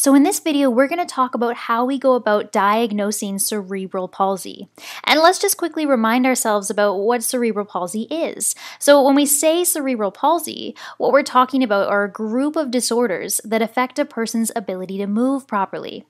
So in this video, we're going to talk about how we go about diagnosing cerebral palsy. And let's just quickly remind ourselves about what cerebral palsy is. So when we say cerebral palsy, what we're talking about are a group of disorders that affect a person's ability to move properly.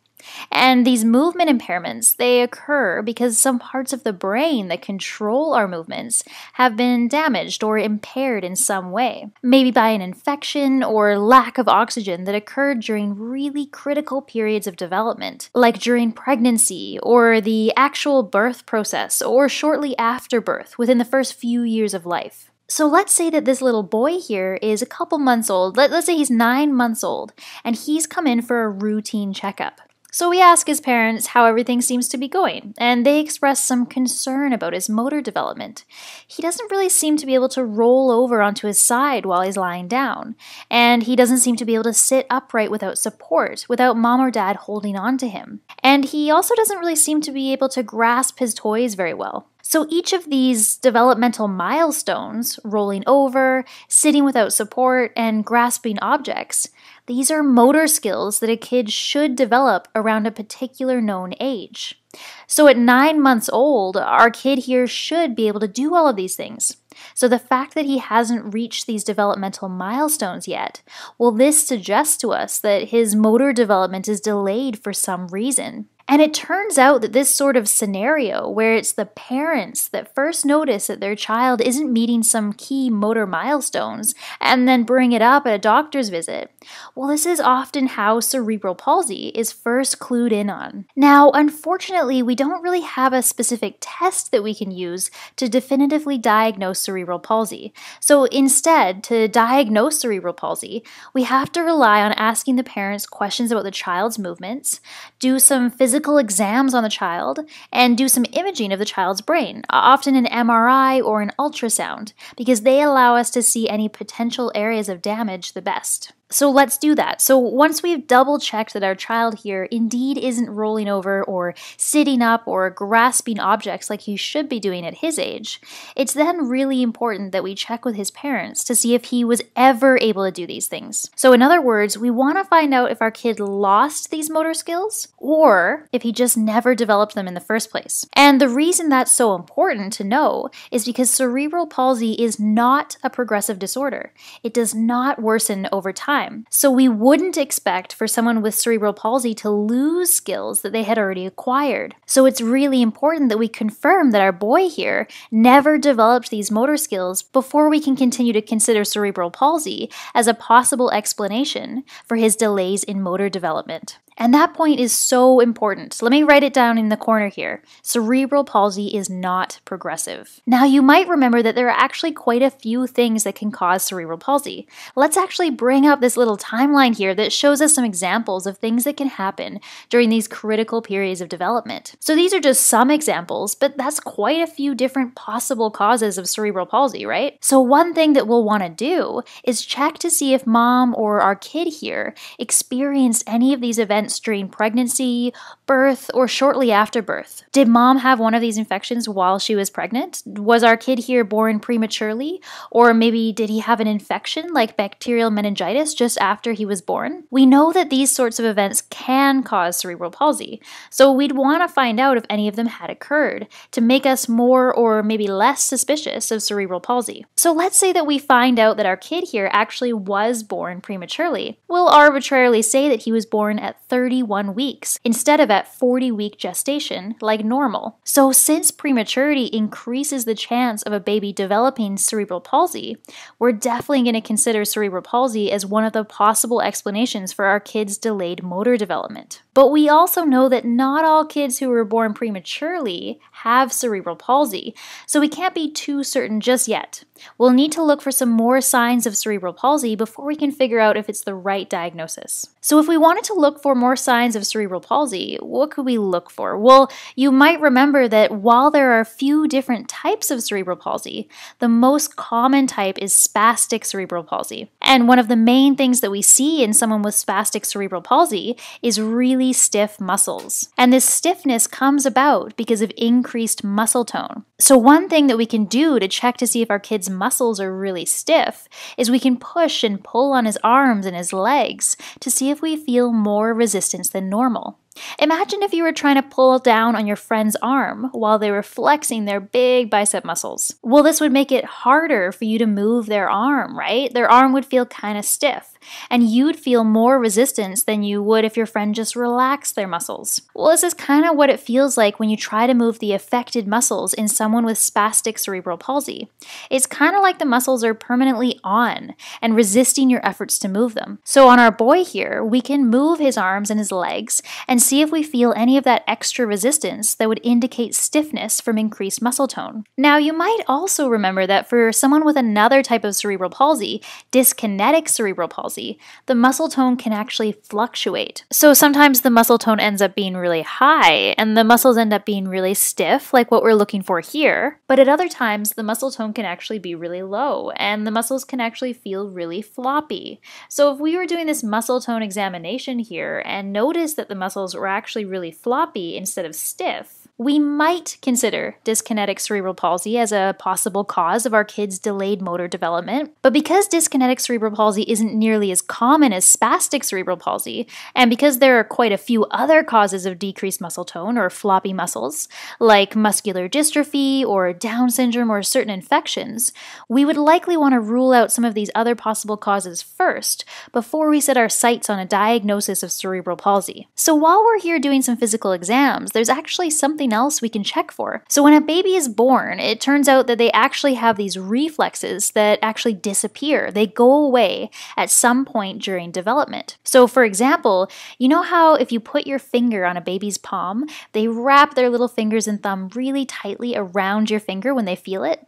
And these movement impairments, they occur because some parts of the brain that control our movements have been damaged or impaired in some way, maybe by an infection or lack of oxygen that occurred during really critical periods of development, like during pregnancy or the actual birth process or shortly after birth within the first few years of life. So let's say that this little boy here is a couple months old. Let, us say he's nine months old, and he's come in for a routine checkup. So we ask his parents how everything seems to be going, and they express some concern about his motor development. He doesn't really seem to be able to roll over onto his side while he's lying down, and he doesn't seem to be able to sit upright without support, without mom or dad holding on to him. And he also doesn't really seem to be able to grasp his toys very well. So each of these developmental milestones, rolling over, sitting without support, and grasping objects, these are motor skills that a kid should develop around a particular known age. So at nine months old, our kid here should be able to do all of these things. So the fact that he hasn't reached these developmental milestones yet, well, this suggests to us that his motor development is delayed for some reason. And it turns out that this sort of scenario, where it's the parents that first notice that their child isn't meeting some key motor milestones and then bring it up at a doctor's visit, well, this is often how cerebral palsy is first clued in on. Now, unfortunately, we don't really have a specific test that we can use to definitively diagnose cerebral palsy. So instead, to diagnose cerebral palsy, we have to rely on asking the parents questions about the child's movements, do some physical physical exams on the child and do some imaging of the child's brain, often an MRI or an ultrasound, because they allow us to see any potential areas of damage the best. So let's do that. So once we've double checked that our child here indeed isn't rolling over or sitting up or grasping objects like he should be doing at his age, it's then really important that we check with his parents to see if he was ever able to do these things. So in other words, we want to find out if our kid lost these motor skills or if he just never developed them in the first place. And the reason that's so important to know is because cerebral palsy is not a progressive disorder. It does not worsen over time time. So we wouldn't expect for someone with cerebral palsy to lose skills that they had already acquired. So it's really important that we confirm that our boy here never developed these motor skills before we can continue to consider cerebral palsy as a possible explanation for his delays in motor development. And that point is so important. Let me write it down in the corner here. Cerebral palsy is not progressive. Now, you might remember that there are actually quite a few things that can cause cerebral palsy. Let's actually bring up this little timeline here that shows us some examples of things that can happen during these critical periods of development. So these are just some examples, but that's quite a few different possible causes of cerebral palsy, right? So one thing that we'll want to do is check to see if mom or our kid here experienced any of these events during pregnancy, birth, or shortly after birth. Did mom have one of these infections while she was pregnant? Was our kid here born prematurely? Or maybe did he have an infection like bacterial meningitis just after he was born? We know that these sorts of events can cause cerebral palsy, so we'd want to find out if any of them had occurred to make us more or maybe less suspicious of cerebral palsy. So let's say that we find out that our kid here actually was born prematurely. We'll arbitrarily say that he was born at 31 weeks instead of at 40 week gestation like normal. So, since prematurity increases the chance of a baby developing cerebral palsy, we're definitely going to consider cerebral palsy as one of the possible explanations for our kids' delayed motor development. But we also know that not all kids who were born prematurely have cerebral palsy, so we can't be too certain just yet. We'll need to look for some more signs of cerebral palsy before we can figure out if it's the right diagnosis. So, if we wanted to look for more signs of cerebral palsy, what could we look for? Well, you might remember that while there are a few different types of cerebral palsy, the most common type is spastic cerebral palsy. And one of the main things that we see in someone with spastic cerebral palsy is really stiff muscles. And this stiffness comes about because of increased muscle tone. So, one thing that we can do to check to see if our kid's muscles are really stiff is we can push and pull on his arms and his legs to see if we feel more resistance than normal. Imagine if you were trying to pull down on your friend's arm while they were flexing their big bicep muscles. Well, this would make it harder for you to move their arm, right? Their arm would feel kind of stiff and you'd feel more resistance than you would if your friend just relaxed their muscles. Well, this is kind of what it feels like when you try to move the affected muscles in someone with spastic cerebral palsy. It's kind of like the muscles are permanently on and resisting your efforts to move them. So, on our boy here, we can move his arms and his legs and see if we feel any of that extra resistance that would indicate stiffness from increased muscle tone. Now, you might also remember that for someone with another type of cerebral palsy, dyskinetic cerebral palsy, the muscle tone can actually fluctuate. So sometimes the muscle tone ends up being really high and the muscles end up being really stiff, like what we're looking for here. But at other times, the muscle tone can actually be really low and the muscles can actually feel really floppy. So if we were doing this muscle tone examination here and notice that the muscles were actually really floppy instead of stiff, we might consider dyskinetic cerebral palsy as a possible cause of our kids' delayed motor development, but because dyskinetic cerebral palsy isn't nearly as common as spastic cerebral palsy, and because there are quite a few other causes of decreased muscle tone or floppy muscles, like muscular dystrophy or Down syndrome or certain infections, we would likely want to rule out some of these other possible causes first before we set our sights on a diagnosis of cerebral palsy. So while we're here doing some physical exams, there's actually something else we can check for. So when a baby is born, it turns out that they actually have these reflexes that actually disappear. They go away at some point during development. So for example, you know how if you put your finger on a baby's palm, they wrap their little fingers and thumb really tightly around your finger when they feel it?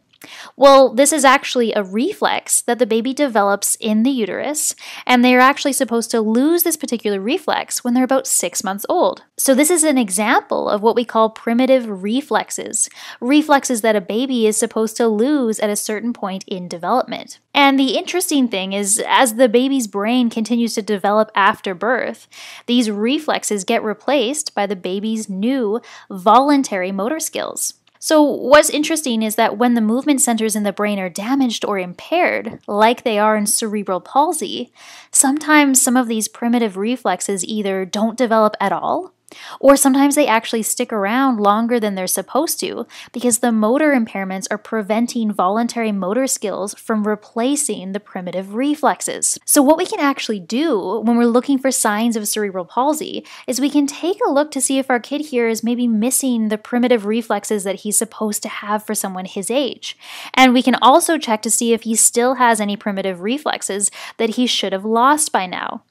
Well, this is actually a reflex that the baby develops in the uterus, and they are actually supposed to lose this particular reflex when they're about six months old. So, this is an example of what we call primitive reflexes reflexes that a baby is supposed to lose at a certain point in development. And the interesting thing is, as the baby's brain continues to develop after birth, these reflexes get replaced by the baby's new voluntary motor skills. So, what's interesting is that when the movement centers in the brain are damaged or impaired, like they are in cerebral palsy, sometimes some of these primitive reflexes either don't develop at all or sometimes they actually stick around longer than they're supposed to because the motor impairments are preventing voluntary motor skills from replacing the primitive reflexes. So, what we can actually do when we're looking for signs of cerebral palsy is we can take a look to see if our kid here is maybe missing the primitive reflexes that he's supposed to have for someone his age. And we can also check to see if he still has any primitive reflexes that he should have lost by now.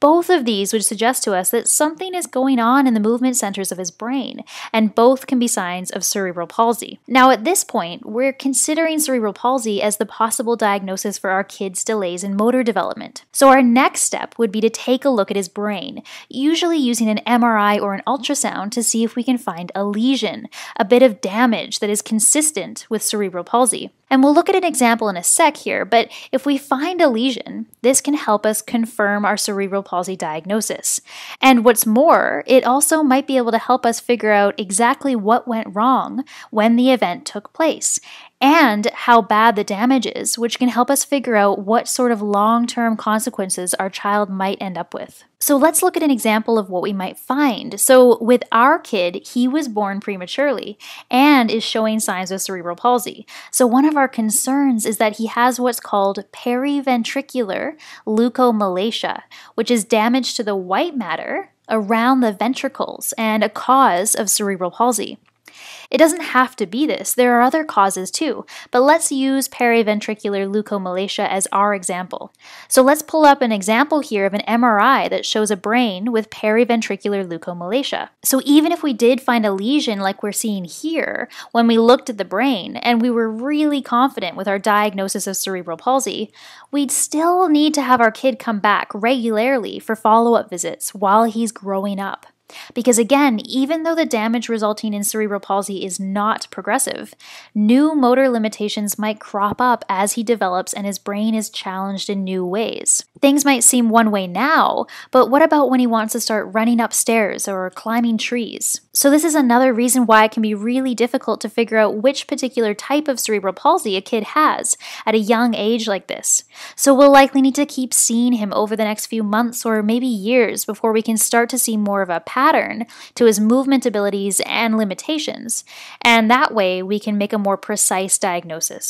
Both of these would suggest to us that something is going on in the movement centers of his brain, and both can be signs of cerebral palsy. Now, at this point, we're considering cerebral palsy as the possible diagnosis for our kid's delays in motor development. So, our next step would be to take a look at his brain, usually using an MRI or an ultrasound to see if we can find a lesion, a bit of damage that is consistent with cerebral palsy. And we'll look at an example in a sec here, but if we find a lesion, this can help us confirm our cerebral palsy diagnosis. And what's more, it also might be able to help us figure out exactly what went wrong when the event took place and how bad the damage is, which can help us figure out what sort of long term consequences our child might end up with. So let's look at an example of what we might find. So, with our kid, he was born prematurely and is showing signs of cerebral palsy. So, one of our concerns is that he has what's called periventricular leukomalacia, which is damage to the white matter around the ventricles and a cause of cerebral palsy. It doesn't have to be this, there are other causes too, but let's use periventricular leukomalacia as our example. So let's pull up an example here of an MRI that shows a brain with periventricular leukomalacia. So even if we did find a lesion like we're seeing here, when we looked at the brain and we were really confident with our diagnosis of cerebral palsy, we'd still need to have our kid come back regularly for follow up visits while he's growing up. Because again, even though the damage resulting in cerebral palsy is not progressive, new motor limitations might crop up as he develops and his brain is challenged in new ways. Things might seem one way now, but what about when he wants to start running upstairs or climbing trees? So, this is another reason why it can be really difficult to figure out which particular type of cerebral palsy a kid has at a young age like this. So, we'll likely need to keep seeing him over the next few months or maybe years before we can start to see more of a pattern to his movement abilities and limitations. And that way, we can make a more precise diagnosis.